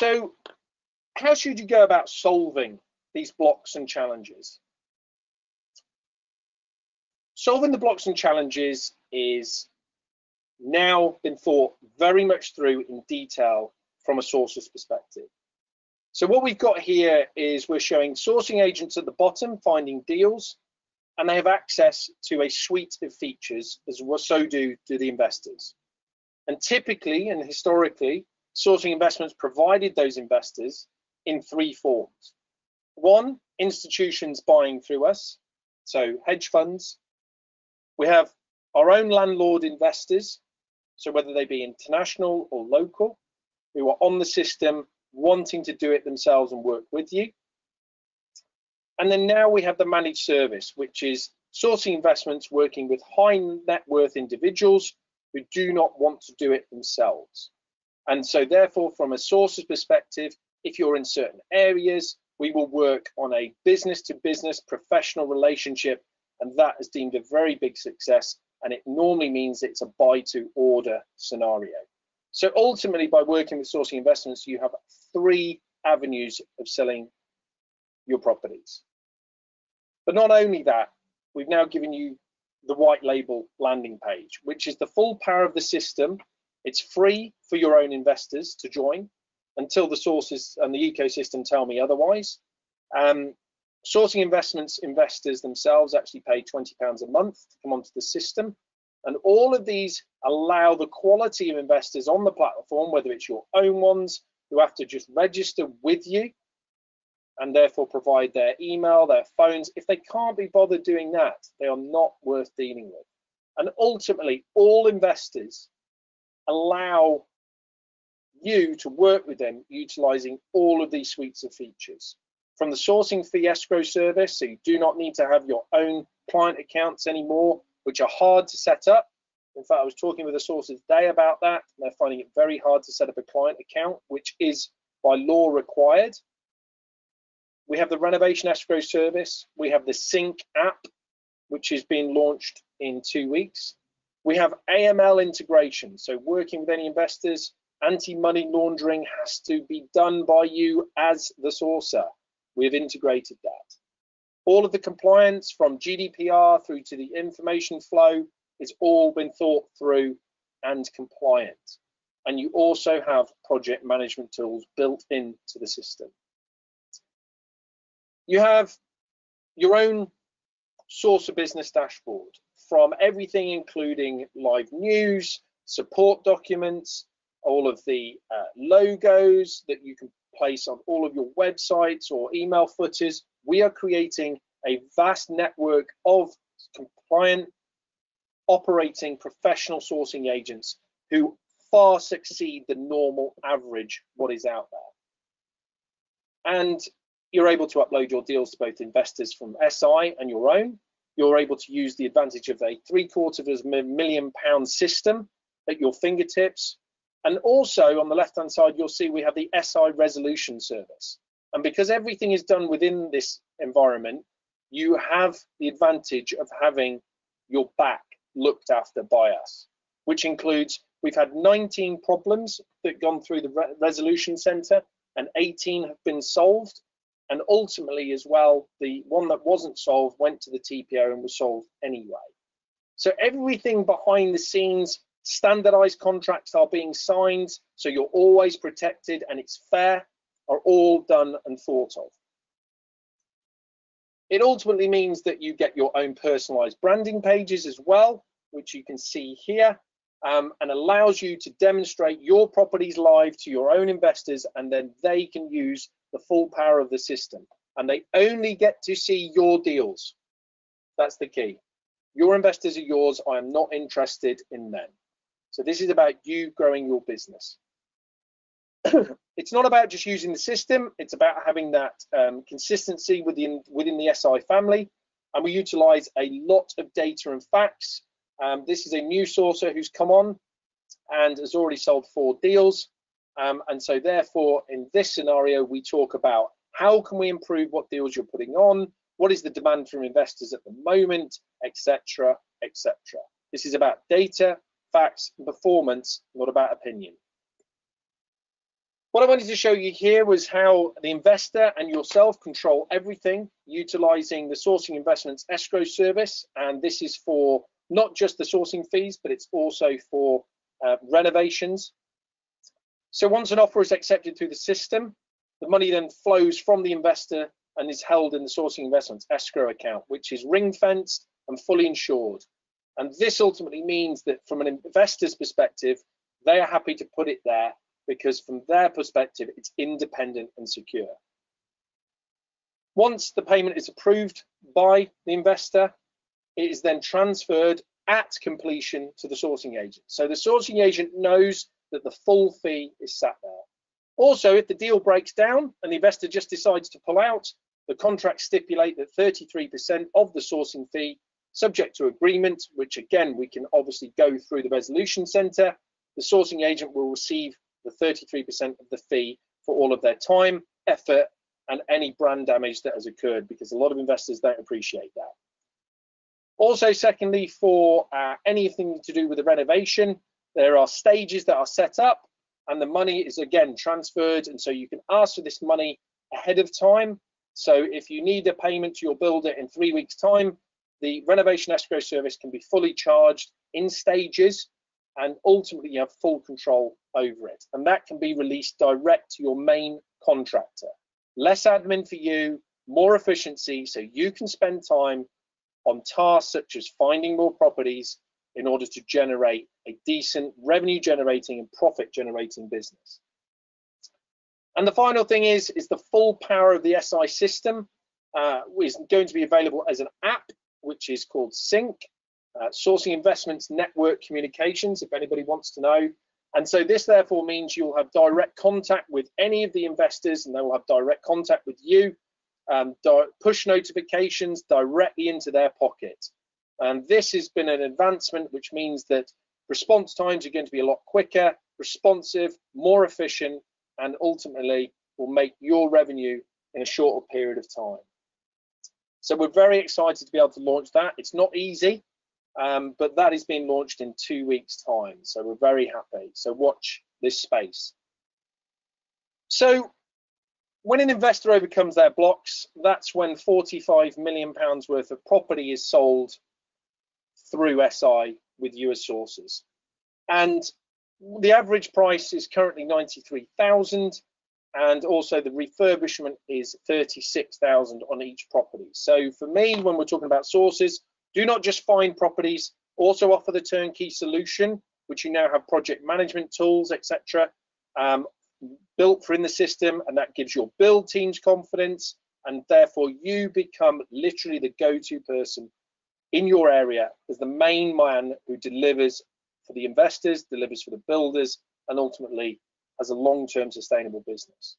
So how should you go about solving these blocks and challenges? Solving the blocks and challenges is now been thought very much through in detail from a sources perspective. So what we've got here is we're showing sourcing agents at the bottom finding deals and they have access to a suite of features as well so do do the investors. And typically and historically sourcing investments provided those investors in three forms. One, institutions buying through us, so hedge funds. We have our own landlord investors, so whether they be international or local, who are on the system wanting to do it themselves and work with you. And then now we have the managed service, which is sourcing investments working with high net worth individuals who do not want to do it themselves. And so therefore, from a sources perspective, if you're in certain areas, we will work on a business to business professional relationship. And that is deemed a very big success. And it normally means it's a buy to order scenario. So ultimately, by working with sourcing investments, you have three avenues of selling your properties. But not only that, we've now given you the white label landing page, which is the full power of the system. It's free for your own investors to join until the sources and the ecosystem tell me otherwise. Um, sourcing investments investors themselves actually pay 20 pounds a month to come onto the system and all of these allow the quality of investors on the platform, whether it's your own ones who have to just register with you and therefore provide their email, their phones. If they can't be bothered doing that, they are not worth dealing with. And ultimately, all investors allow you to work with them utilizing all of these suites of features. From the sourcing fee escrow service, so you do not need to have your own client accounts anymore which are hard to set up. In fact, I was talking with a source today about that, and they're finding it very hard to set up a client account, which is by law required. We have the renovation escrow service. We have the Sync app, which is being launched in two weeks. We have AML integration. So working with any investors, anti-money laundering has to be done by you as the sourcer. We've integrated that all of the compliance from GDPR through to the information flow is all been thought through and compliant. And you also have project management tools built into the system. You have your own source of business dashboard from everything including live news, support documents, all of the uh, logos that you can place on all of your websites or email footers, we are creating a vast network of compliant operating professional sourcing agents who far succeed the normal average what is out there. And you're able to upload your deals to both investors from SI and your own. You're able to use the advantage of a three quarters of a million pound system at your fingertips. And also on the left hand side, you'll see we have the SI resolution service. And because everything is done within this environment, you have the advantage of having your back looked after by us, which includes we've had 19 problems that gone through the re resolution center and 18 have been solved. And ultimately, as well, the one that wasn't solved went to the TPO and was solved anyway. So everything behind the scenes, standardized contracts are being signed, so you're always protected and it's fair, are all done and thought of. It ultimately means that you get your own personalized branding pages as well, which you can see here, um, and allows you to demonstrate your properties live to your own investors, and then they can use the full power of the system. And they only get to see your deals. That's the key. Your investors are yours. I am not interested in them. So this is about you growing your business. it's not about just using the system, it's about having that um, consistency within, within the SI family. And we utilize a lot of data and facts. Um, this is a new sourcer who's come on and has already sold four deals. Um, and so therefore, in this scenario, we talk about how can we improve what deals you're putting on, what is the demand from investors at the moment, etc., etc. This is about data, facts, and performance, not about opinion. What I wanted to show you here was how the investor and yourself control everything utilizing the sourcing investments escrow service. And this is for not just the sourcing fees, but it's also for uh, renovations. So once an offer is accepted through the system, the money then flows from the investor and is held in the sourcing investments escrow account, which is ring fenced and fully insured. And this ultimately means that from an investor's perspective, they are happy to put it there because from their perspective, it's independent and secure. Once the payment is approved by the investor, it is then transferred at completion to the sourcing agent. So the sourcing agent knows that the full fee is sat there. Also, if the deal breaks down and the investor just decides to pull out, the contracts stipulate that 33% of the sourcing fee, subject to agreement, which again, we can obviously go through the resolution center, the sourcing agent will receive the 33% of the fee for all of their time, effort, and any brand damage that has occurred because a lot of investors don't appreciate that. Also, secondly, for uh, anything to do with the renovation, there are stages that are set up and the money is again transferred. And so you can ask for this money ahead of time. So if you need a payment to your builder in three weeks' time, the renovation escrow service can be fully charged in stages and ultimately you have full control over it. And that can be released direct to your main contractor. Less admin for you, more efficiency, so you can spend time on tasks such as finding more properties in order to generate a decent revenue generating and profit generating business. And the final thing is, is the full power of the SI system uh, is going to be available as an app, which is called Sync uh, sourcing investments network communications, if anybody wants to know. And so this therefore means you'll have direct contact with any of the investors and they will have direct contact with you, um, push notifications directly into their pocket. And this has been an advancement, which means that response times are going to be a lot quicker, responsive, more efficient, and ultimately will make your revenue in a shorter period of time. So we're very excited to be able to launch that. It's not easy. Um, but that is being launched in two weeks' time. So we're very happy. So watch this space. So when an investor overcomes their blocks, that's when 45 million pounds worth of property is sold through SI with US sources. And the average price is currently 93,000 and also the refurbishment is 36,000 on each property. So for me, when we're talking about sources, do not just find properties, also offer the turnkey solution, which you now have project management tools, etc., um, built for in the system, and that gives your build teams confidence, and therefore you become literally the go-to person in your area as the main man who delivers for the investors, delivers for the builders, and ultimately as a long-term sustainable business.